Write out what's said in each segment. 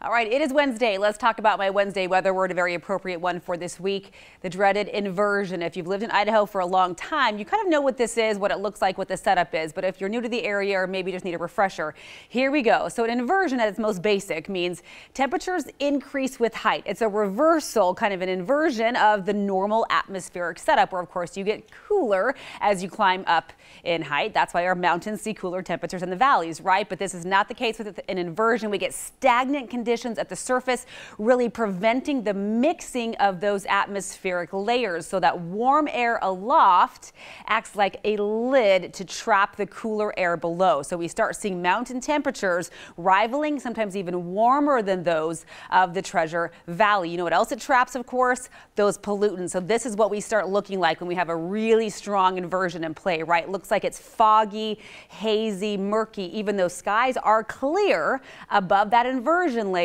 All right, it is Wednesday. Let's talk about my Wednesday weather word, a very appropriate one for this week. The dreaded inversion. If you've lived in Idaho for a long time, you kind of know what this is, what it looks like, what the setup is. But if you're new to the area or maybe just need a refresher, here we go. So an inversion at its most basic means temperatures increase with height. It's a reversal, kind of an inversion of the normal atmospheric setup where of course you get cooler as you climb up in height. That's why our mountains see cooler temperatures in the valleys, right? But this is not the case with an inversion. We get stagnant conditions conditions at the surface, really preventing the mixing of those atmospheric layers. So that warm air aloft acts like a lid to trap the cooler air below. So we start seeing mountain temperatures rivaling, sometimes even warmer than those of the Treasure Valley. You know what else it traps, of course? Those pollutants. So this is what we start looking like when we have a really strong inversion in play, right? Looks like it's foggy, hazy, murky, even though skies are clear above that inversion layer,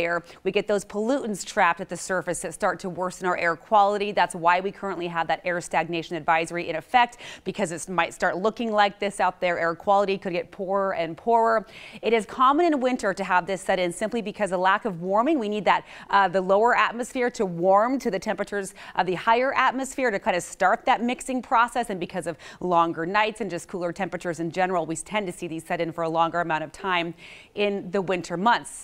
we get those pollutants trapped at the surface that start to worsen our air quality. That's why we currently have that air stagnation advisory in effect because it might start looking like this out there. Air quality could get poorer and poorer. It is common in winter to have this set in simply because of lack of warming. We need that uh, the lower atmosphere to warm to the temperatures of the higher atmosphere to kind of start that mixing process. And because of longer nights and just cooler temperatures in general, we tend to see these set in for a longer amount of time in the winter months.